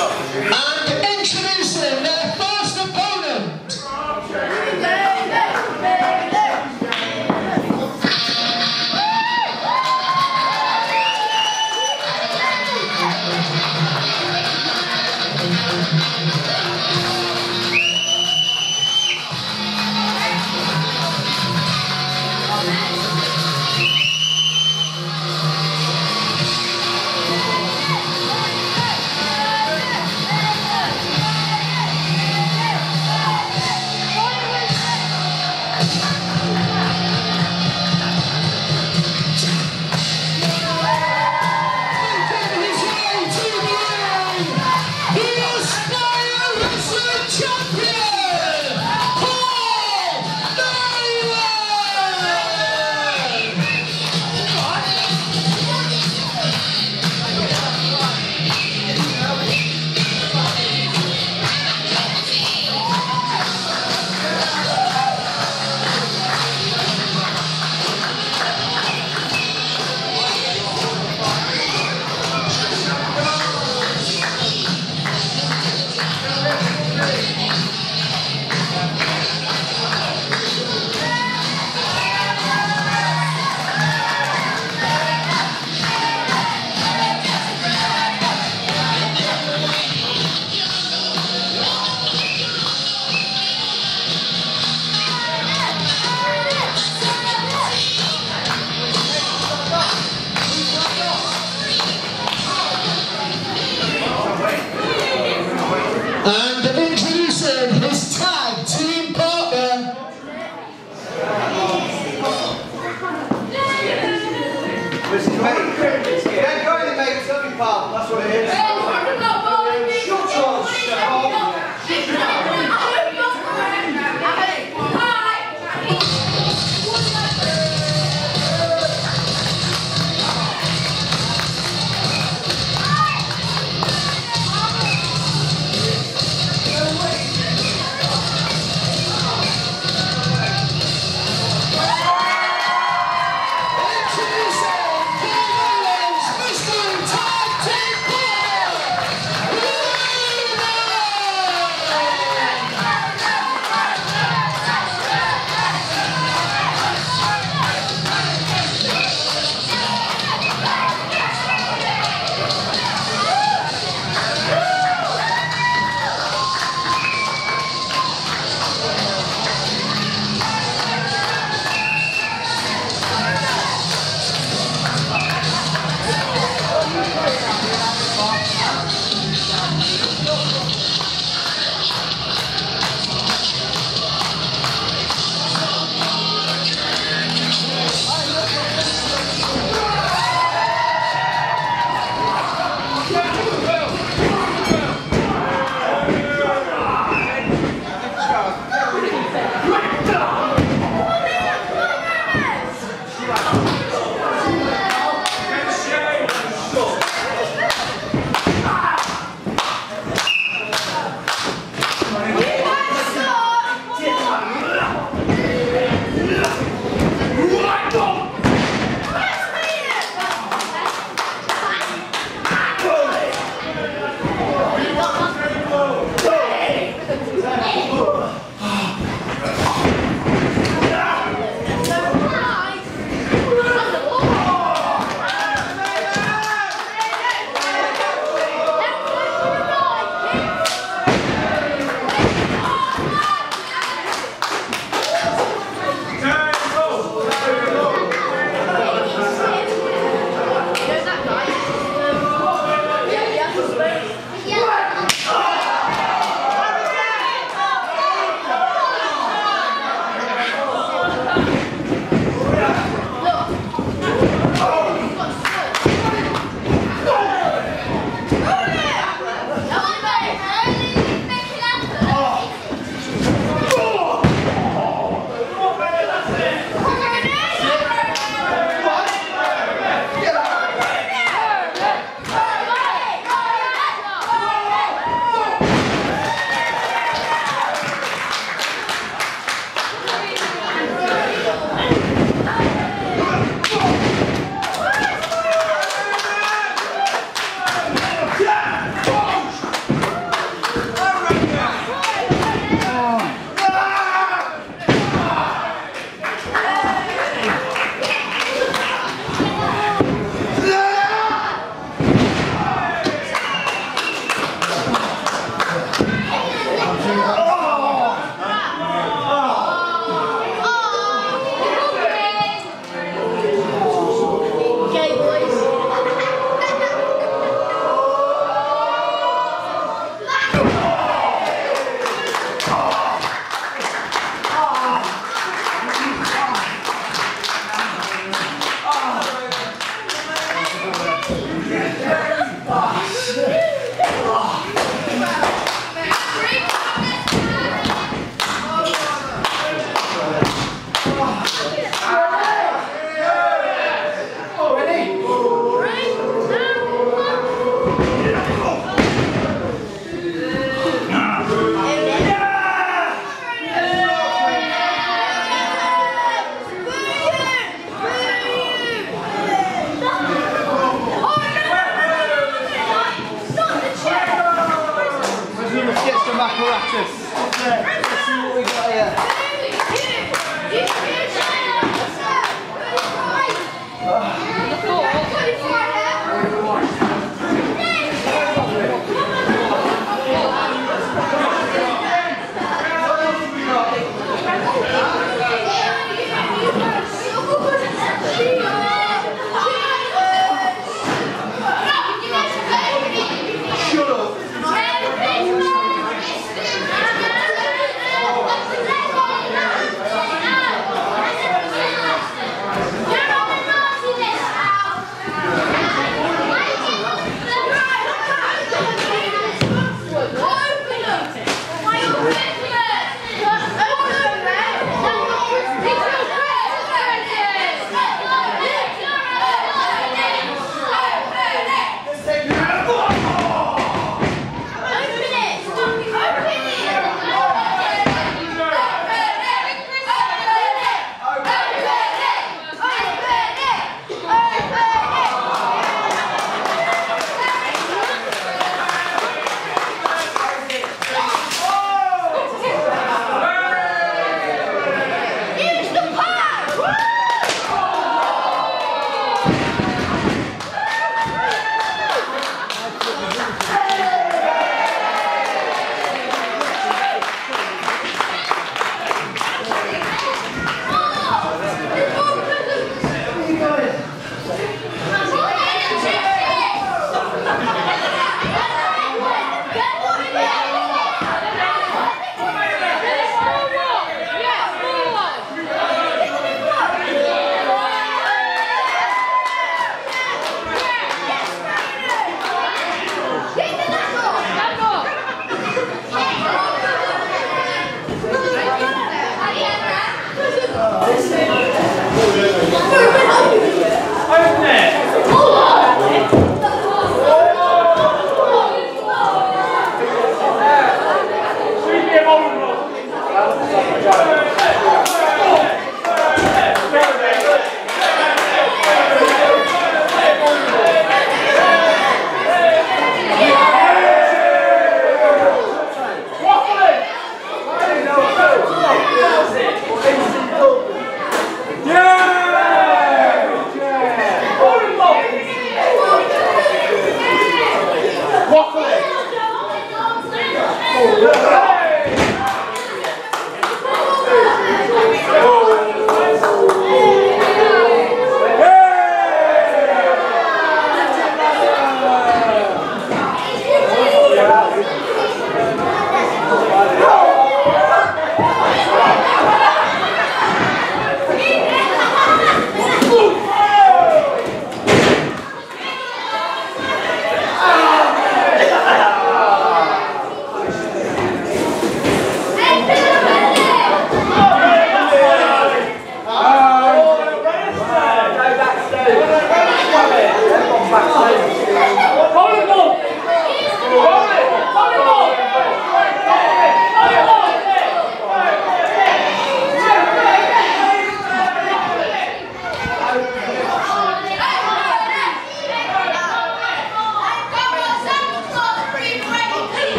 shopping.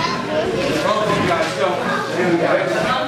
Welcome, guys. So, here we go.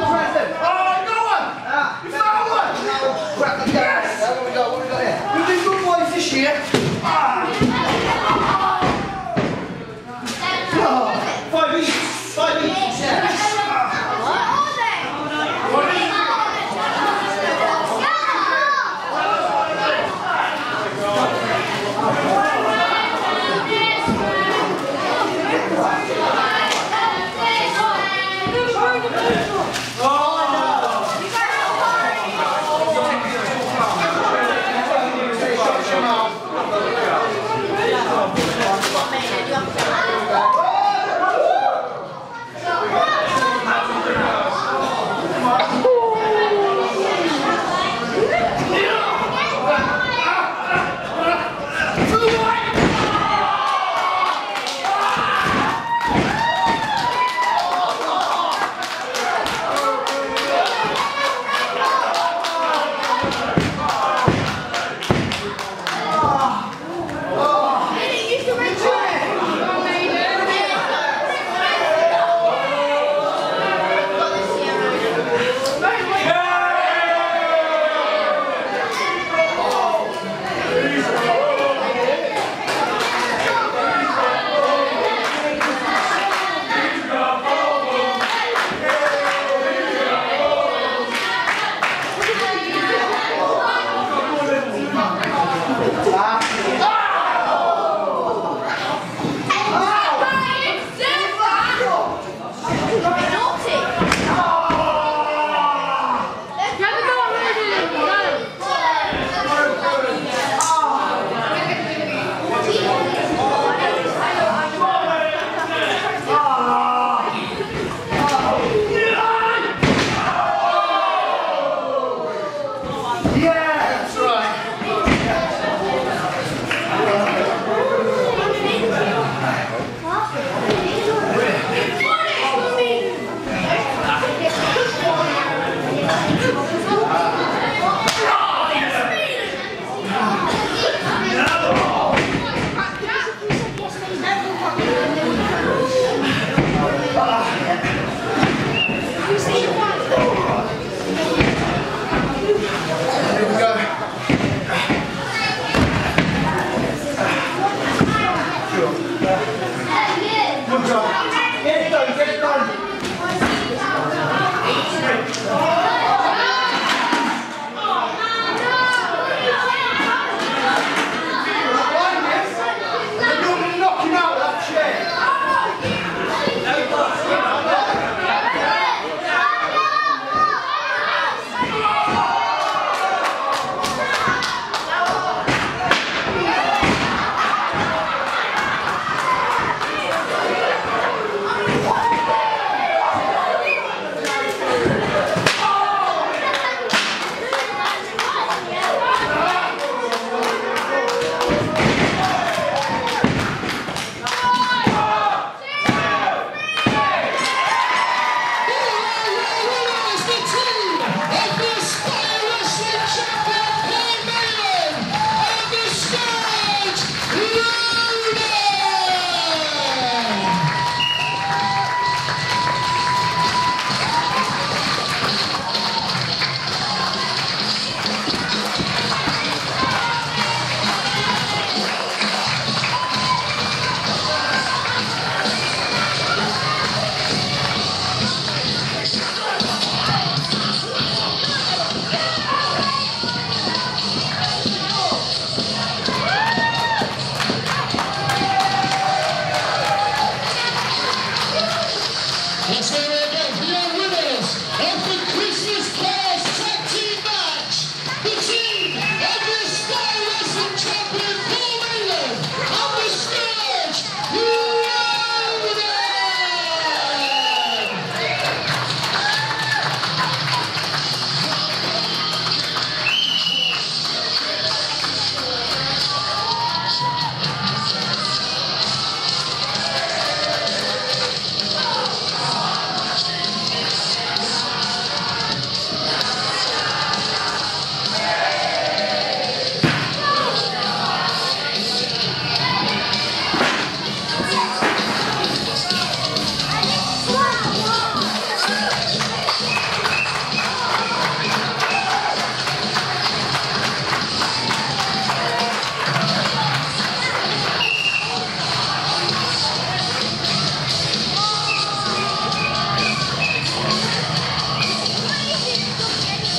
아 네.